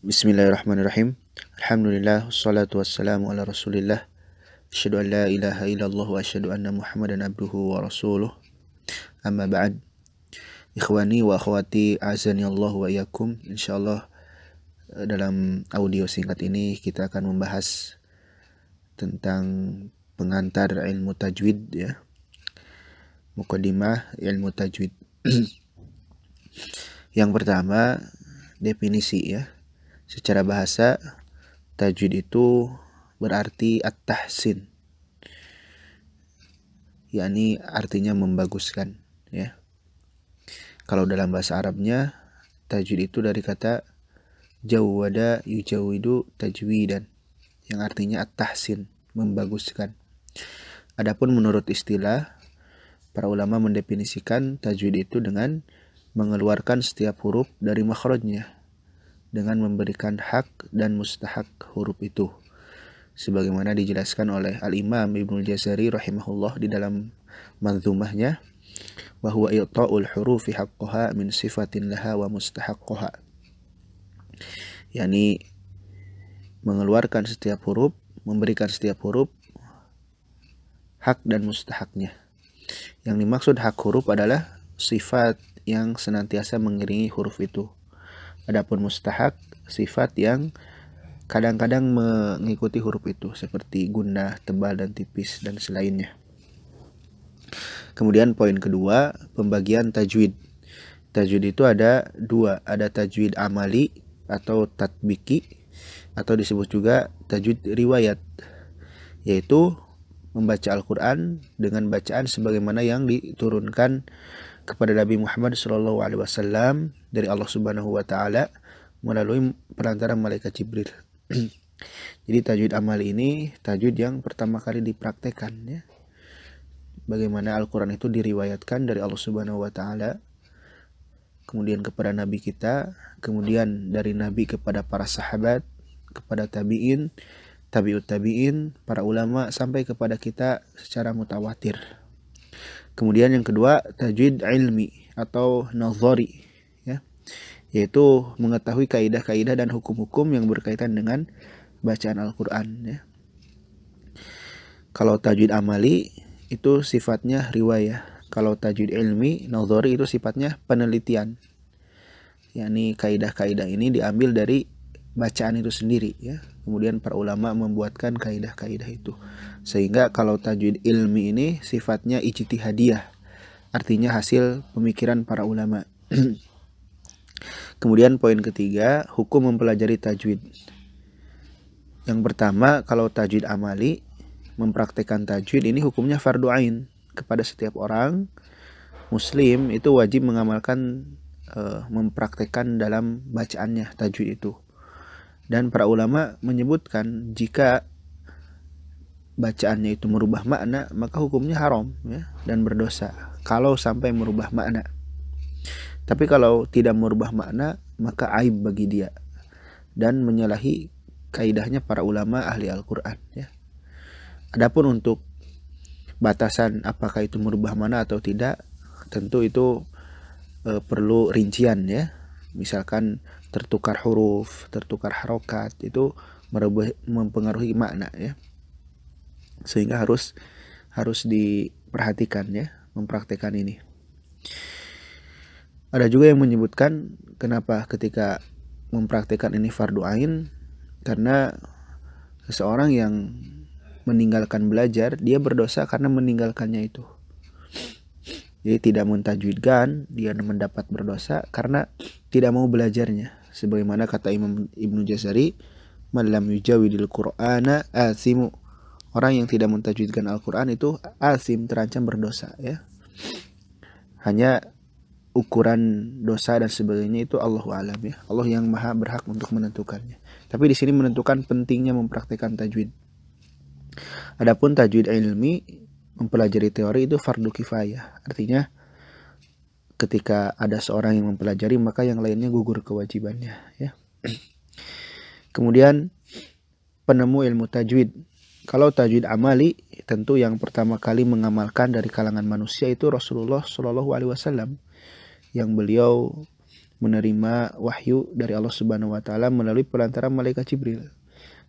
Bismillahirrahmanirrahim. Alhamdulillah wassalatu wassalamu ala Rasulillah. Asyhadu an la ilaha illallah wa asyhadu anna Muhammadan abduhu wa rasuluh. Amma ba'd. Ikhwani wa akhwati azani Allah wa iyyakum. Insyaallah eh, dalam audio singkat ini kita akan membahas tentang pengantar ilmu tajwid ya. Mukaddimah ilmu tajwid. Yang pertama definisi ya Secara bahasa, tajwid itu berarti at-tahsin. yakni artinya membaguskan, ya. Kalau dalam bahasa Arabnya, tajwid itu dari kata jawwada yujawidu tajwidan yang artinya at-tahsin, membaguskan. Adapun menurut istilah, para ulama mendefinisikan tajwid itu dengan mengeluarkan setiap huruf dari makhrajnya dengan memberikan hak dan mustahak huruf itu. Sebagaimana dijelaskan oleh Al-Imam Ibnu Jazari rahimahullah di dalam manzumahnya bahwa i'ta'ul hurufi haqqaha min sifatin laha wa mustahaqqaha yakni mengeluarkan setiap huruf memberikan setiap huruf hak dan mustahaknya. Yang dimaksud hak huruf adalah sifat yang senantiasa mengiringi huruf itu Adapun mustahak sifat yang kadang-kadang mengikuti huruf itu seperti gundah, tebal dan tipis dan selainnya. Kemudian poin kedua, pembagian tajwid. Tajwid itu ada dua, ada tajwid amali atau tatbiki atau disebut juga tajwid riwayat, yaitu membaca Al-Quran dengan bacaan sebagaimana yang diturunkan kepada Nabi Muhammad SAW dari Allah Subhanahu Wa Taala melalui perantara malaikat Jibril. Jadi tajwid amal ini tajwid yang pertama kali dipraktekkan ya. Bagaimana Al-Quran itu diriwayatkan dari Allah Subhanahu Wa Taala kemudian kepada Nabi kita, kemudian dari Nabi kepada para sahabat, kepada tabiin, tabiut tabiin, para ulama sampai kepada kita secara mutawatir. Kemudian yang kedua tajwid ilmi atau nazari ya. Yaitu mengetahui kaidah-kaidah dan hukum-hukum yang berkaitan dengan bacaan Al-Qur'an ya. Kalau tajwid amali itu sifatnya riwayah. Kalau tajwid ilmi nazari itu sifatnya penelitian. yakni kaidah-kaidah ini diambil dari bacaan itu sendiri ya. Kemudian para ulama membuatkan kaidah-kaidah itu. Sehingga kalau tajwid ilmi ini sifatnya ijtihadiyah. Artinya hasil pemikiran para ulama. Kemudian poin ketiga, hukum mempelajari tajwid. Yang pertama, kalau tajwid amali, mempraktekkan tajwid ini hukumnya fardu ain kepada setiap orang muslim itu wajib mengamalkan uh, mempraktekkan dalam bacaannya tajwid itu. Dan para ulama menyebutkan jika bacaannya itu merubah makna, maka hukumnya haram ya, dan berdosa kalau sampai merubah makna. Tapi kalau tidak merubah makna, maka aib bagi dia dan menyalahi kaidahnya para ulama ahli Al-Qur'an ya. Adapun untuk batasan apakah itu merubah makna atau tidak, tentu itu e, perlu rincian ya. Misalkan tertukar huruf, tertukar harokat itu merubah mempengaruhi makna ya. Sehingga harus harus diperhatikan ya, mempraktekkan ini. Ada juga yang menyebutkan kenapa ketika mempraktekkan ini fardu ain karena seseorang yang meninggalkan belajar dia berdosa karena meninggalkannya itu. Jadi tidak mentajwidkan dia mendapat berdosa karena tidak mau belajarnya sebagaimana kata Imam Ibnu Jazari malam yujawidil qur'ana asimu. Orang yang tidak mentajwidkan Al-Quran itu asim terancam berdosa ya. Hanya ukuran dosa dan sebagainya itu Allah alam ya. Allah yang maha berhak untuk menentukannya. Tapi di sini menentukan pentingnya mempraktikkan tajwid. Adapun tajwid ilmi mempelajari teori itu fardu kifayah. Artinya ketika ada seorang yang mempelajari maka yang lainnya gugur kewajibannya ya. Kemudian penemu ilmu tajwid. Kalau tajwid amali tentu yang pertama kali mengamalkan dari kalangan manusia itu Rasulullah Shallallahu alaihi wasallam yang beliau menerima wahyu dari Allah Subhanahu wa taala melalui perantara malaikat Jibril.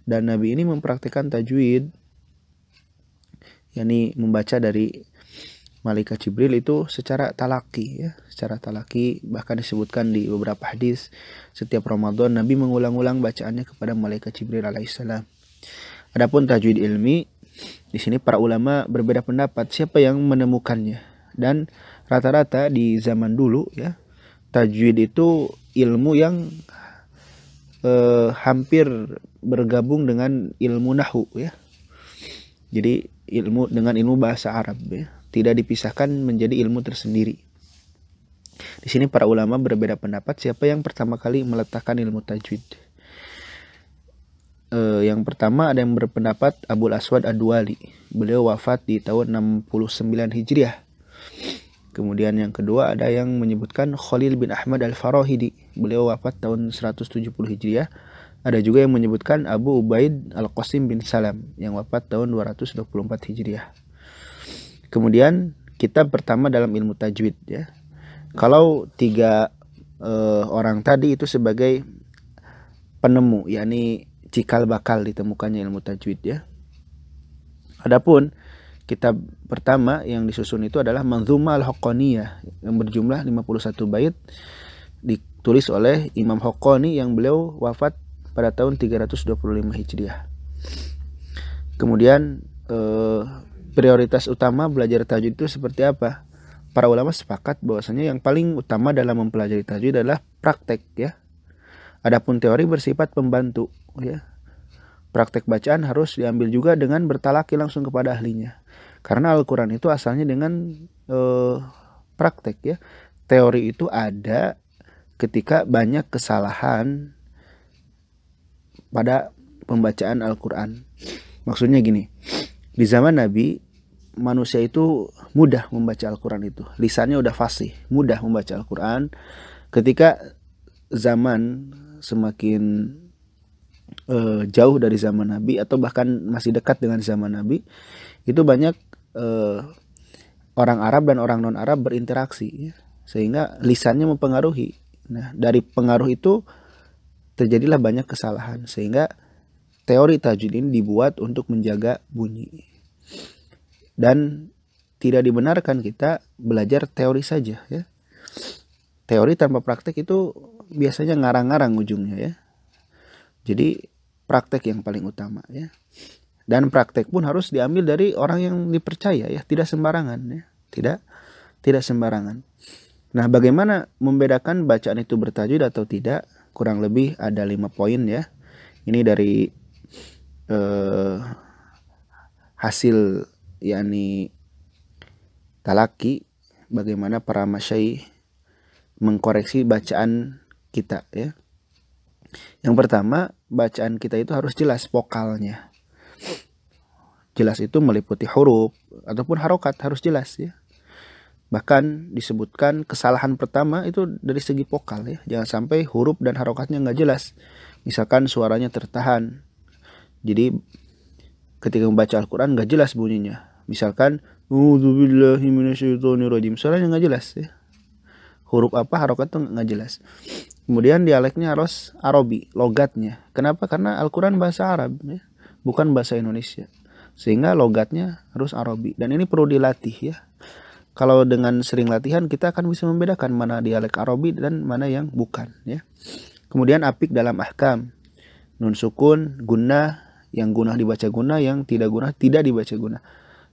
Dan nabi ini mempraktikkan tajwid yakni membaca dari malaikat Jibril itu secara talaki ya, secara talaki bahkan disebutkan di beberapa hadis setiap Ramadan Nabi mengulang-ulang bacaannya kepada malaikat Jibril alaihissalam. Adapun tajwid ilmi di sini para ulama berbeda pendapat siapa yang menemukannya dan rata-rata di zaman dulu ya tajwid itu ilmu yang eh, hampir bergabung dengan ilmu nahu ya. Jadi ilmu dengan ilmu bahasa Arab ya, tidak dipisahkan menjadi ilmu tersendiri. Di sini para ulama berbeda pendapat siapa yang pertama kali meletakkan ilmu tajwid. E, yang pertama ada yang berpendapat Abu Aswad Ad-Duali. Beliau wafat di tahun 69 Hijriah. Kemudian yang kedua ada yang menyebutkan Khalil bin Ahmad Al-Farahidi. Beliau wafat tahun 170 Hijriah ada juga yang menyebutkan Abu Ubaid Al-Qasim bin Salam yang wafat tahun 224 Hijriah. Kemudian kitab pertama dalam ilmu tajwid ya. Kalau tiga uh, orang tadi itu sebagai penemu yakni cikal bakal ditemukannya ilmu tajwid ya. Adapun kitab pertama yang disusun itu adalah Manzuma Al-Haqqaniyah yang berjumlah 51 bait ditulis oleh Imam Haqqani yang beliau wafat pada tahun 325 Hijriah. Kemudian eh, prioritas utama belajar tajwid itu seperti apa? Para ulama sepakat bahwasanya yang paling utama dalam mempelajari tajwid adalah praktek ya. Adapun teori bersifat pembantu ya. Praktek bacaan harus diambil juga dengan bertalaki langsung kepada ahlinya. Karena Al-Qur'an itu asalnya dengan eh, praktek ya. Teori itu ada ketika banyak kesalahan pada pembacaan Al-Quran. Maksudnya gini, di zaman Nabi manusia itu mudah membaca Al-Quran itu. Lisannya udah fasih, mudah membaca Al-Quran. Ketika zaman semakin uh, jauh dari zaman Nabi atau bahkan masih dekat dengan zaman Nabi, itu banyak uh, orang Arab dan orang non Arab berinteraksi, ya. sehingga lisannya mempengaruhi. Nah dari pengaruh itu terjadilah banyak kesalahan sehingga teori tajwid ini dibuat untuk menjaga bunyi. Dan tidak dibenarkan kita belajar teori saja ya. Teori tanpa praktek itu biasanya ngarang-ngarang ujungnya ya. Jadi praktek yang paling utama ya. Dan praktek pun harus diambil dari orang yang dipercaya ya. Tidak sembarangan ya. Tidak tidak sembarangan. Nah bagaimana membedakan bacaan itu bertajwid atau tidak? Kurang lebih ada lima poin ya. Ini dari eh, hasil yakni talaki bagaimana para masyai mengkoreksi bacaan kita ya yang pertama bacaan kita itu harus jelas vokalnya jelas itu meliputi huruf ataupun harokat harus jelas ya Bahkan disebutkan kesalahan pertama itu dari segi vokal ya. Jangan sampai huruf dan harokatnya nggak jelas. Misalkan suaranya tertahan. Jadi ketika membaca Al-Quran nggak jelas bunyinya. Misalkan Suaranya nggak jelas ya. Huruf apa harokat tuh nggak jelas. Kemudian dialeknya harus Arabi, logatnya. Kenapa? Karena Al-Quran bahasa Arab ya. Bukan bahasa Indonesia. Sehingga logatnya harus Arabi. Dan ini perlu dilatih ya kalau dengan sering latihan kita akan bisa membedakan mana dialek Arabi dan mana yang bukan ya. Kemudian apik dalam ahkam. Nun sukun, guna, yang guna dibaca guna, yang tidak guna tidak dibaca guna.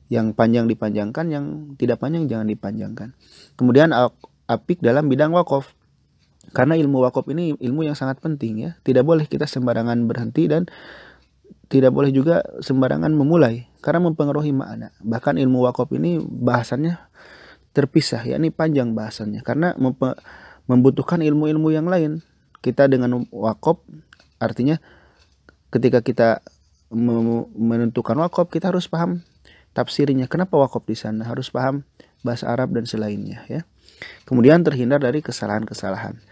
Yang panjang dipanjangkan, yang tidak panjang jangan dipanjangkan. Kemudian apik dalam bidang wakaf. Karena ilmu wakaf ini ilmu yang sangat penting ya. Tidak boleh kita sembarangan berhenti dan tidak boleh juga sembarangan memulai karena mempengaruhi makna. Bahkan ilmu wakaf ini bahasannya terpisah, yakni panjang bahasannya karena membutuhkan ilmu-ilmu yang lain. Kita dengan wakaf artinya ketika kita menentukan wakaf kita harus paham tafsirnya. Kenapa wakaf di sana? Harus paham bahasa Arab dan selainnya ya. Kemudian terhindar dari kesalahan-kesalahan.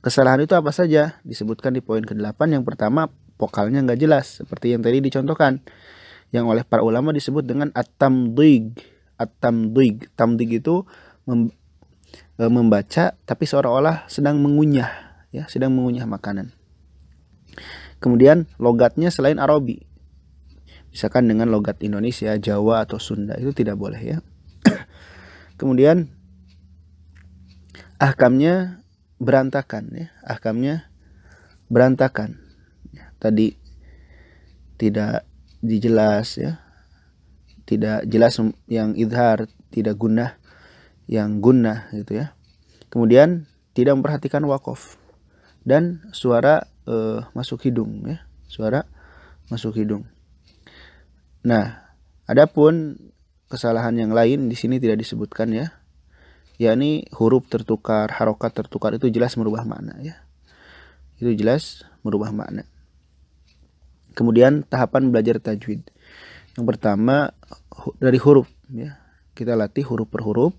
Kesalahan itu apa saja? Disebutkan di poin ke-8. Yang pertama, vokalnya nggak jelas seperti yang tadi dicontohkan yang oleh para ulama disebut dengan at-tamdig at-tamdig tamdig itu mem e, membaca tapi seolah-olah sedang mengunyah ya sedang mengunyah makanan kemudian logatnya selain Arabi misalkan dengan logat Indonesia Jawa atau Sunda itu tidak boleh ya. Kemudian ahkamnya berantakan ya. Ahkamnya berantakan. Ya, tadi tidak dijelas ya. Tidak jelas yang idhar tidak guna yang guna gitu ya. Kemudian tidak memperhatikan wakaf dan suara uh, masuk hidung ya. Suara masuk hidung nah adapun kesalahan yang lain di sini tidak disebutkan ya yakni huruf tertukar, harokat tertukar itu jelas merubah makna ya. Itu jelas merubah makna. Kemudian tahapan belajar tajwid. Yang pertama dari huruf ya. Kita latih huruf per huruf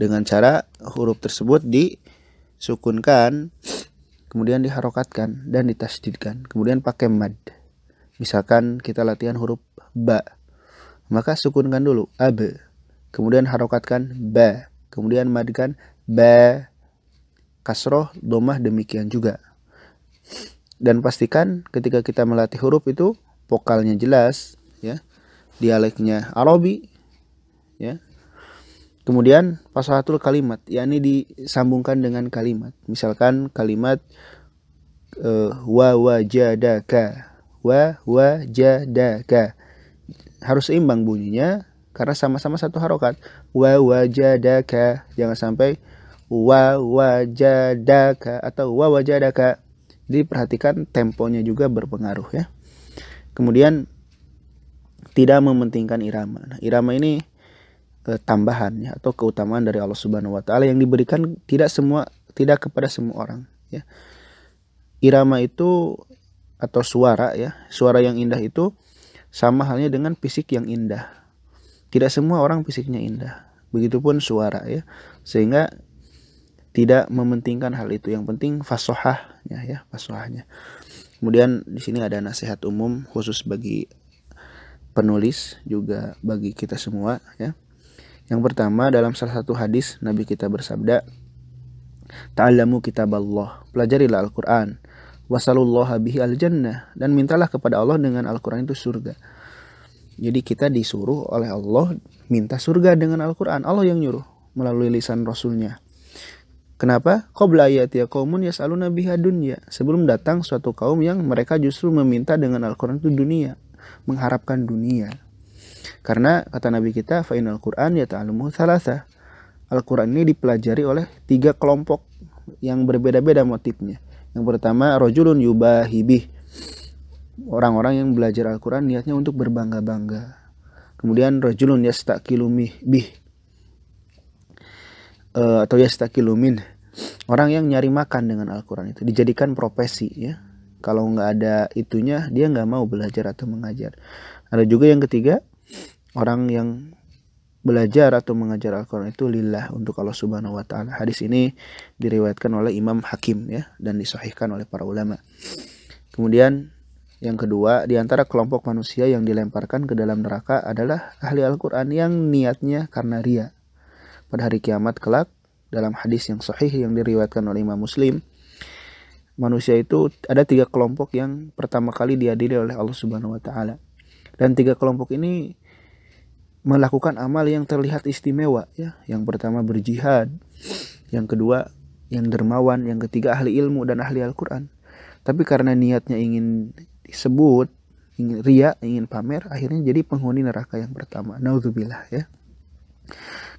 dengan cara huruf tersebut disukunkan kemudian diharokatkan dan ditasdidkan kemudian pakai mad misalkan kita latihan huruf ba maka sukunkan dulu ab. Kemudian harokatkan ba. Kemudian madkan ba. Kasroh domah demikian juga. Dan pastikan ketika kita melatih huruf itu vokalnya jelas ya. Dialeknya Arabi ya. Kemudian pasahatul kalimat yakni disambungkan dengan kalimat. Misalkan kalimat uh, wa wajadaka wa wajadaka harus seimbang bunyinya karena sama-sama satu harokat. Wa wajadaka jangan sampai wa wajadaka atau wa wajadaka jadi perhatikan temponya juga berpengaruh ya. Kemudian tidak mementingkan irama. Nah, irama ini eh, tambahan ya atau keutamaan dari Allah Subhanahu wa taala yang diberikan tidak semua tidak kepada semua orang ya. Irama itu atau suara ya suara yang indah itu sama halnya dengan fisik yang indah tidak semua orang fisiknya indah. Begitupun suara ya. Sehingga tidak mementingkan hal itu. Yang penting fasohahnya ya, fasohahnya. Kemudian di sini ada nasihat umum khusus bagi penulis juga bagi kita semua ya. Yang pertama dalam salah satu hadis Nabi kita bersabda, Ta'allamu kitab Allah, pelajarilah Al-Qur'an, wasallallahu bihi al-jannah dan mintalah kepada Allah dengan Al-Qur'an itu surga. Jadi kita disuruh oleh Allah minta surga dengan Al-Quran. Allah yang nyuruh melalui lisan Rasulnya. Kenapa? Qabla ayati qaumun yas'aluna biha dunya. Sebelum datang suatu kaum yang mereka justru meminta dengan Al-Quran itu dunia. Mengharapkan dunia. Karena kata Nabi kita, fa'inal Qur'an ya ta'alumu thalatha. Al-Quran ini dipelajari oleh tiga kelompok yang berbeda-beda motifnya. Yang pertama, rojulun yubahibih orang-orang yang belajar Al-Quran niatnya untuk berbangga-bangga. Kemudian rajulun yastaqilu bih uh, atau yastaqilu min orang yang nyari makan dengan Al-Quran itu dijadikan profesi ya. Kalau nggak ada itunya dia nggak mau belajar atau mengajar. Ada juga yang ketiga orang yang belajar atau mengajar Al-Quran itu lillah untuk Allah Subhanahu wa taala. Hadis ini diriwayatkan oleh Imam Hakim ya dan disahihkan oleh para ulama. Kemudian yang kedua, di antara kelompok manusia yang dilemparkan ke dalam neraka adalah ahli Al-Quran yang niatnya karena ria. Pada hari kiamat kelak, dalam hadis yang sahih yang diriwayatkan oleh Imam Muslim, manusia itu ada tiga kelompok yang pertama kali diadili oleh Allah Subhanahu wa taala. Dan tiga kelompok ini melakukan amal yang terlihat istimewa ya. Yang pertama berjihad, yang kedua yang dermawan, yang ketiga ahli ilmu dan ahli Al-Qur'an. Tapi karena niatnya ingin disebut ingin ria ingin pamer akhirnya jadi penghuni neraka yang pertama. Naudzubillah ya.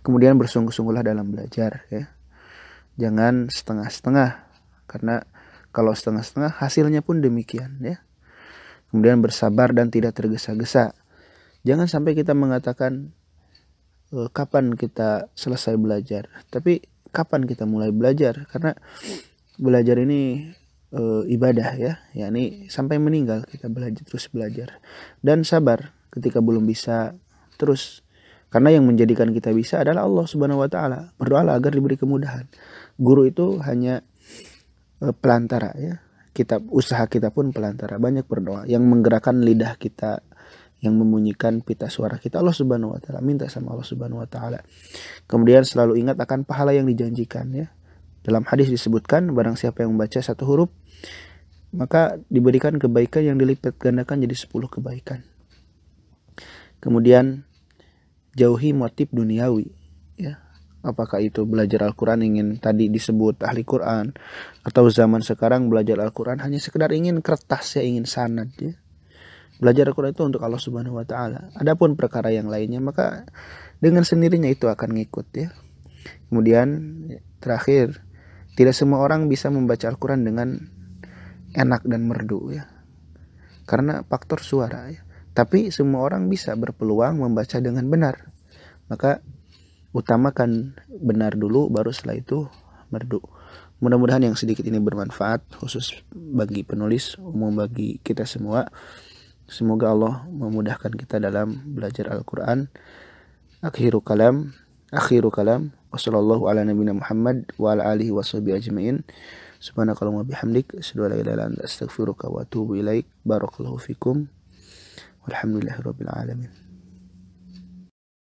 Kemudian bersungguh-sungguhlah dalam belajar ya. Jangan setengah-setengah karena kalau setengah-setengah hasilnya pun demikian ya. Kemudian bersabar dan tidak tergesa-gesa jangan sampai kita mengatakan e, kapan kita selesai belajar tapi kapan kita mulai belajar karena belajar ini e, ibadah ya yakni sampai meninggal kita belajar terus belajar dan sabar ketika belum bisa terus karena yang menjadikan kita bisa adalah Allah Subhanahu wa taala. Berdoalah agar diberi kemudahan. Guru itu hanya e, pelantara ya. Kita usaha kita pun pelantara. Banyak berdoa yang menggerakkan lidah kita yang membunyikan pita suara kita. Allah Subhanahu wa taala minta sama Allah Subhanahu wa taala. Kemudian selalu ingat akan pahala yang dijanjikan ya. Dalam hadis disebutkan barang siapa yang membaca satu huruf maka diberikan kebaikan yang dilipat gandakan jadi 10 kebaikan. Kemudian jauhi motif duniawi ya. Apakah itu belajar Al-Quran ingin tadi disebut ahli Quran atau zaman sekarang belajar Al-Quran hanya sekedar ingin kertas ya ingin sanad ya belajar Al-Quran itu untuk Allah Subhanahu Wa Taala. Adapun perkara yang lainnya maka dengan sendirinya itu akan ngikut ya. Kemudian terakhir tidak semua orang bisa membaca Al-Quran dengan enak dan merdu ya. Karena faktor suara ya. Tapi semua orang bisa berpeluang membaca dengan benar. Maka utamakan benar dulu baru setelah itu merdu. Mudah-mudahan yang sedikit ini bermanfaat khusus bagi penulis umum bagi kita semua semoga Allah memudahkan kita dalam belajar Al-Quran. Akhiru kalam akhiru kalam. Wassalamualaikum ala nabiyina Muhammad wa ala alihi wa sahbihi ajma'in. Bihamdik astaghfiruka wa atubu ilaik. Barakallahu fikum. Walhamdulillahi rabbil alamin